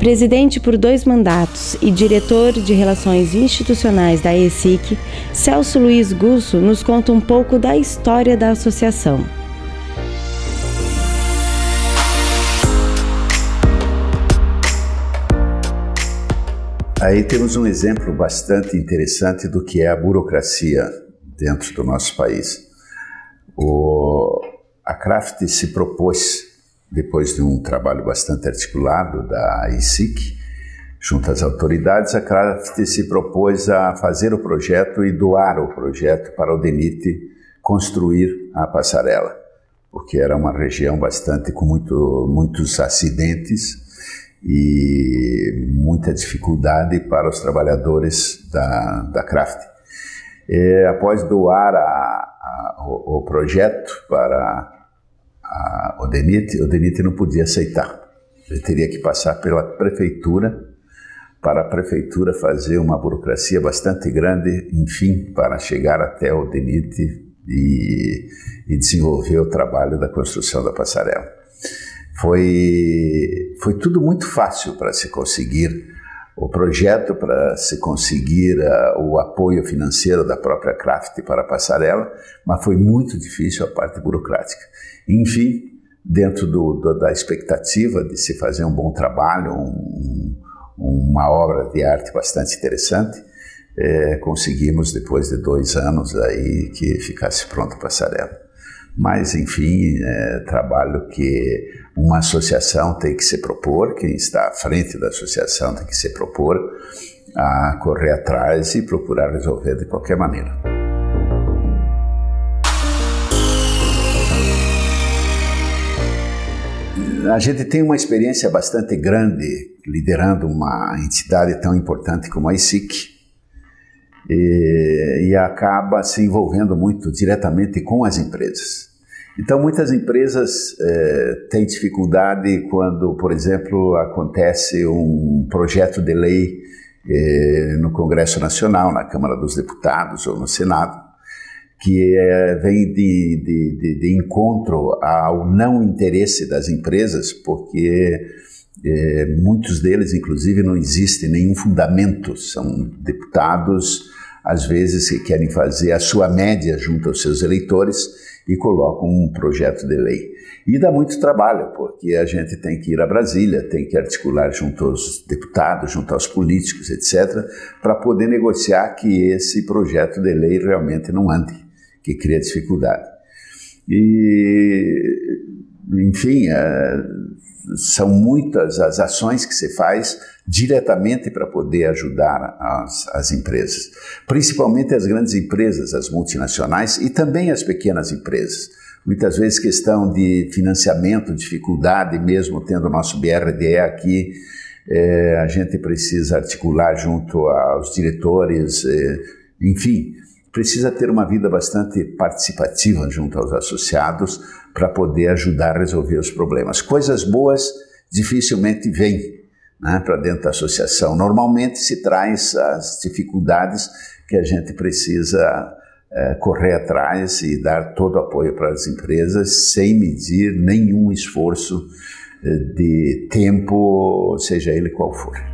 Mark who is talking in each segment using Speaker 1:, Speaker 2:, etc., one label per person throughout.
Speaker 1: Presidente por dois mandatos e diretor de Relações Institucionais da ESIC, Celso Luiz Gusso nos conta um pouco da história da associação.
Speaker 2: Aí temos um exemplo bastante interessante do que é a burocracia dentro do nosso país. O, a Kraft se propôs, depois de um trabalho bastante articulado da ICIC, junto às autoridades, a Kraft se propôs a fazer o projeto e doar o projeto para o DENIT construir a passarela, porque era uma região bastante com muito, muitos acidentes e muita dificuldade para os trabalhadores da, da Craft. E, após doar a, a, o, o, projeto para a, o DENIT, o DENIT não podia aceitar. Ele teria que passar pela prefeitura para a prefeitura fazer uma burocracia bastante grande, enfim, para chegar até o DENIT e, e desenvolver o trabalho da construção da passarela. Foi, foi tudo muito fácil para se conseguir o projeto, para se conseguir uh, o apoio financeiro da própria Craft para a passarela, mas foi muito difícil a parte burocrática. Enfim, dentro do, do, da expectativa de se fazer um bom trabalho, um, uma obra de arte bastante interessante, é, conseguimos depois de dois anos aí que ficasse pronta a passarela. Mas, enfim, é trabalho que uma associação tem que se propor, quem está à frente da associação tem que se propor a correr atrás e procurar resolver de qualquer maneira. A gente tem uma experiência bastante grande liderando uma entidade tão importante como a ICIC e, e acaba se envolvendo muito diretamente com as empresas. Então, muitas empresas é, têm dificuldade quando, por exemplo, acontece um projeto de lei é, no Congresso Nacional, na Câmara dos Deputados ou no Senado, que é, vem de, de, de, de, encontro ao não interesse das empresas, porque é, muitos deles, inclusive, não existe nenhum fundamento, são deputados, às vezes, que querem fazer a sua média junto aos seus eleitores e colocam um projeto de lei. E dá muito trabalho, porque a gente tem que ir a Brasília, tem que articular junto aos deputados, junto aos políticos, etc., para poder negociar que esse projeto de lei realmente não ande, que cria dificuldade. E, enfim, é, são muitas as ações que se faz diretamente para poder ajudar as, as empresas, principalmente as grandes empresas, as multinacionais e também as pequenas empresas. Muitas vezes questão de financiamento, dificuldade, mesmo tendo o nosso BRDE aqui, é, a gente precisa articular junto aos diretores, é, enfim, precisa ter uma vida bastante participativa junto aos associados para poder ajudar a resolver os problemas. Coisas boas dificilmente vêm né, para dentro da associação. Normalmente se traz as dificuldades que a gente precisa é, correr atrás e dar todo o apoio para as empresas sem medir nenhum esforço é, de tempo, seja ele qual for.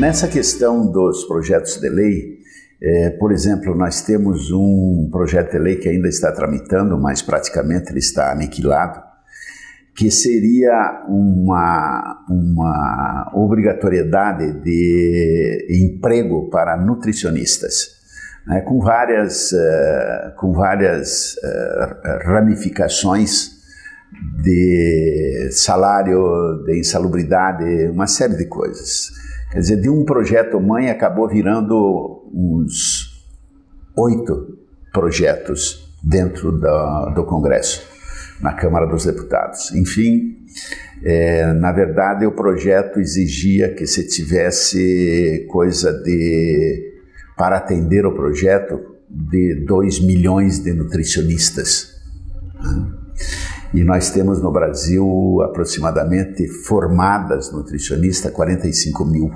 Speaker 2: Nessa questão dos projetos de lei, é, por exemplo, nós temos um projeto de lei que ainda está tramitando, mas praticamente ele está aniquilado, que seria uma, uma obrigatoriedade de emprego para nutricionistas, né, com várias, uh, com várias uh, ramificações de salário, de insalubridade, uma série de coisas. Quer dizer, de um projeto mãe acabou virando uns oito projetos dentro da, do Congresso, na Câmara dos Deputados. Enfim, é, na verdade, o projeto exigia que se tivesse coisa de, para atender o projeto, de 2 milhões de nutricionistas. Né? E nós temos no Brasil aproximadamente formadas nutricionistas 45 mil.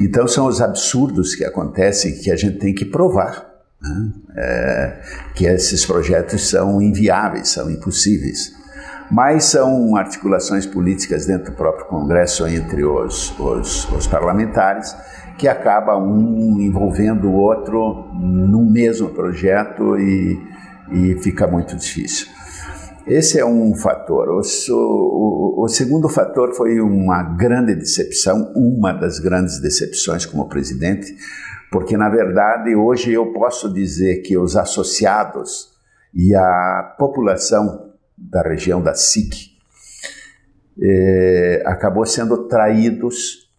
Speaker 2: Então são os absurdos que acontecem que a gente tem que provar né? é, que esses projetos são inviáveis, são impossíveis. Mas são articulações políticas dentro do próprio Congresso entre os, os, os parlamentares que acaba um envolvendo o outro no mesmo projeto e, e fica muito difícil. Esse é um fator. O, o, o, segundo fator foi uma grande decepção, uma das grandes decepções como presidente, porque na verdade hoje eu posso dizer que os associados e a população da região da SIC eh, acabou sendo traídos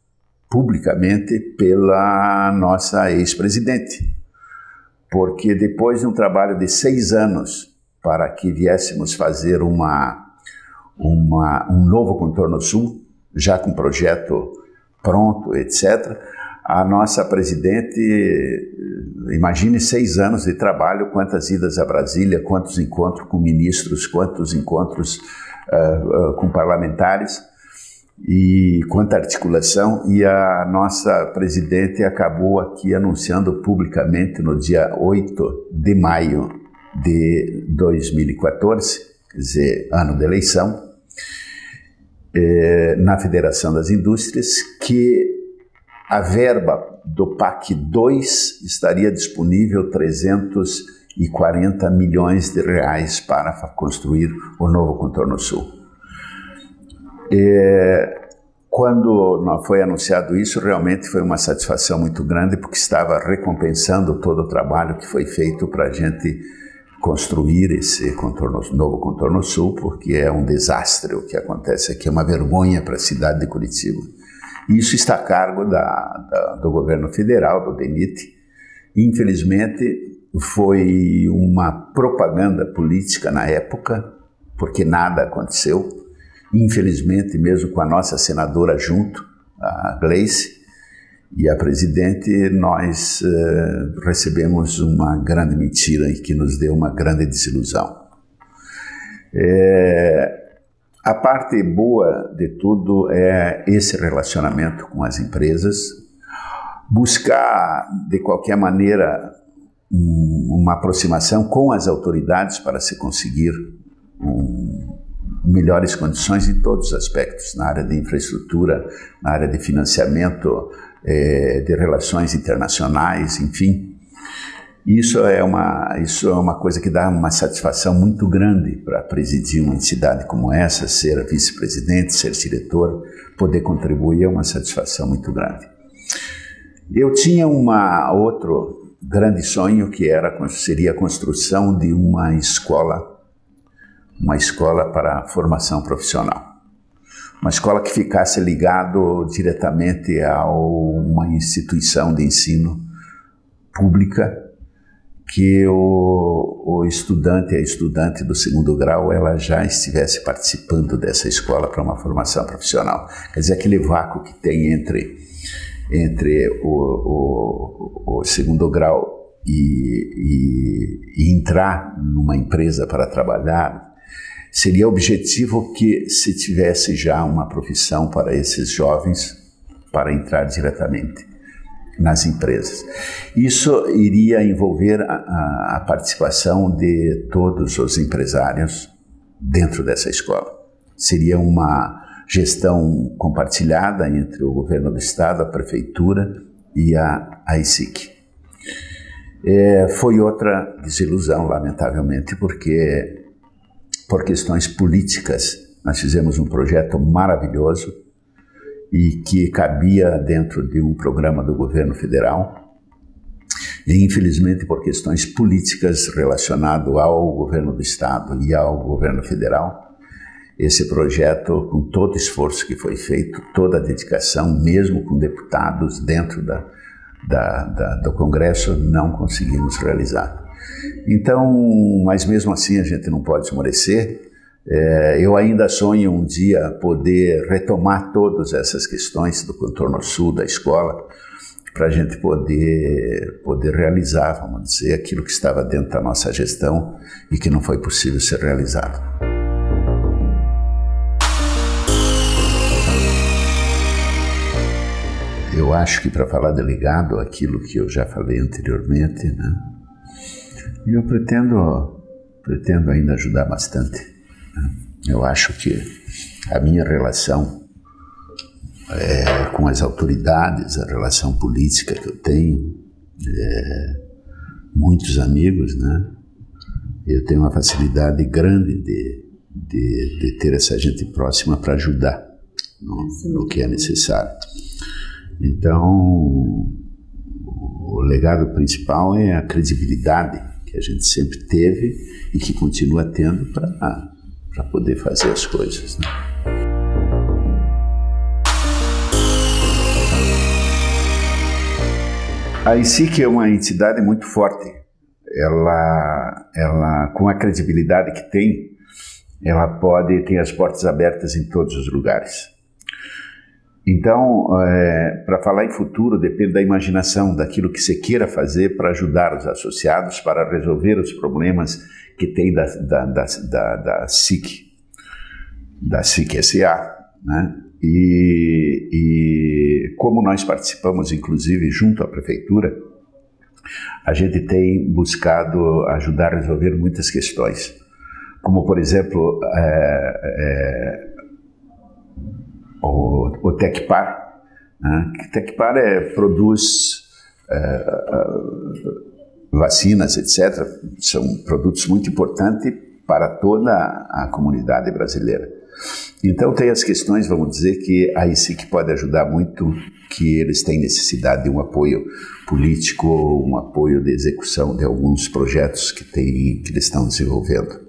Speaker 2: publicamente pela nossa ex-presidente, porque depois de um trabalho de seis anos para que viéssemos fazer uma, uma, um novo contorno sul, já com projeto pronto, etc. A nossa presidente, imagine seis anos de trabalho, quantas idas a Brasília, quantos encontros com ministros, quantos encontros uh, uh, com parlamentares e quanta articulação. E a nossa presidente acabou aqui anunciando publicamente no dia 8 de maio de 2014, quer dizer, ano da eleição, é, na Federação das Indústrias, que a verba do PAC 2 estaria disponível 340 milhões de reais para construir o novo contorno sul. É, quando foi anunciado isso, realmente foi uma satisfação muito grande, porque estava recompensando todo o trabalho que foi feito para a gente construir esse contorno, novo contorno sul, porque é um desastre o que acontece aqui, é uma vergonha para a cidade de Curitiba. Isso está a cargo da, da, do governo federal, do DENIT. Infelizmente, foi uma propaganda política na época, porque nada aconteceu. Infelizmente, mesmo com a nossa senadora junto, a Gleice, e a presidente, nós uh, recebemos uma grande mentira e que nos deu uma grande desilusão. É, a parte boa de tudo é esse relacionamento com as empresas, buscar de qualquer maneira um, uma aproximação com as autoridades para se conseguir um, melhores condições em todos os aspectos, na área de infraestrutura, na área de financiamento, é, de relações internacionais, enfim. Isso é, uma, isso é uma coisa que dá uma satisfação muito grande para presidir uma entidade como essa, ser vice-presidente, ser diretor, poder contribuir é uma satisfação muito grande. Eu tinha uma outro grande sonho que era seria a construção de uma escola, uma escola para formação profissional uma escola que ficasse ligado diretamente a uma instituição de ensino pública que o, o, estudante, a estudante do segundo grau, ela já estivesse participando dessa escola para uma formação profissional. Quer dizer, aquele vácuo que tem entre, entre o, o, o segundo grau e, e, e entrar numa empresa para trabalhar, Seria objetivo que se tivesse já uma profissão para esses jovens para entrar diretamente nas empresas. Isso iria envolver a, a participação de todos os empresários dentro dessa escola. Seria uma gestão compartilhada entre o governo do estado, a prefeitura e a, a ICIC. É, foi outra desilusão, lamentavelmente, porque por questões políticas. Nós fizemos um projeto maravilhoso e que cabia dentro de um programa do governo federal. E, infelizmente, por questões políticas relacionado ao governo do estado e ao governo federal, esse projeto, com todo o esforço que foi feito, toda a dedicação, mesmo com deputados dentro da, da, da, do Congresso, não conseguimos realizar. Então, mas mesmo assim a gente não pode esmorecer. É, eu ainda sonho um dia poder retomar todas essas questões do contorno sul da escola para a gente poder, poder realizar, vamos dizer, aquilo que estava dentro da nossa gestão e que não foi possível ser realizado. Eu acho que para falar delegado, aquilo que eu já falei anteriormente, né? Eu pretendo, pretendo ainda ajudar bastante. Eu acho que a minha relação é, com as autoridades, a relação política que eu tenho, é, muitos amigos, né? Eu tenho uma facilidade grande de, de, de ter essa gente próxima para ajudar no, no que é necessário. Então, o legado principal é a credibilidade que a gente sempre teve e que continua tendo para poder fazer as coisas. Né? A ICIC é uma entidade muito forte. Ela, ela, com a credibilidade que tem, ela pode ter as portas abertas em todos os lugares. Então, é, para falar em futuro, depende da imaginação, daquilo que você queira fazer para ajudar os associados, para resolver os problemas que tem da, da, da, da, da SIC, da SIC SA. Né? E, e como nós participamos, inclusive, junto à prefeitura, a gente tem buscado ajudar a resolver muitas questões, como, por exemplo, é, é, o, o Tecpar. Né? Tecpar é, produz é, vacinas, etc. São produtos muito importantes para toda a comunidade brasileira. Então tem as questões, vamos dizer, que a ICIC pode ajudar muito, que eles têm necessidade de um apoio político, um apoio de execução de alguns projetos que, tem, que eles estão desenvolvendo.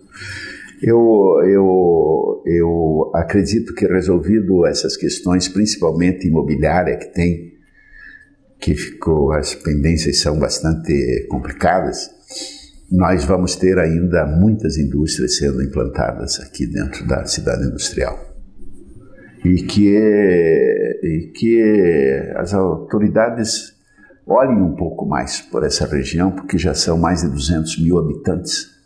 Speaker 2: Eu, eu, eu acredito que resolvido essas questões, principalmente imobiliária que tem, que ficou, as pendências são bastante complicadas, nós vamos ter ainda muitas indústrias sendo implantadas aqui dentro da cidade industrial. E que, e que as autoridades olhem um pouco mais por essa região, porque já são mais de 200 mil habitantes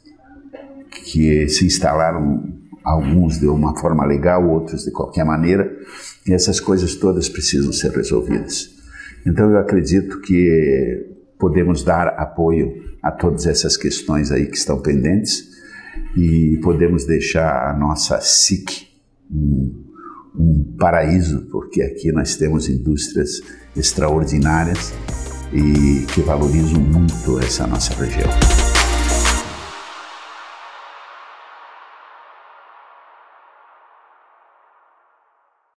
Speaker 2: que se instalaram, alguns de uma forma legal, outros de qualquer maneira, e essas coisas todas precisam ser resolvidas. Então eu acredito que podemos dar apoio a todas essas questões aí que estão pendentes e podemos deixar a nossa SIC um, um paraíso, porque aqui nós temos indústrias extraordinárias e que valorizam muito essa nossa região.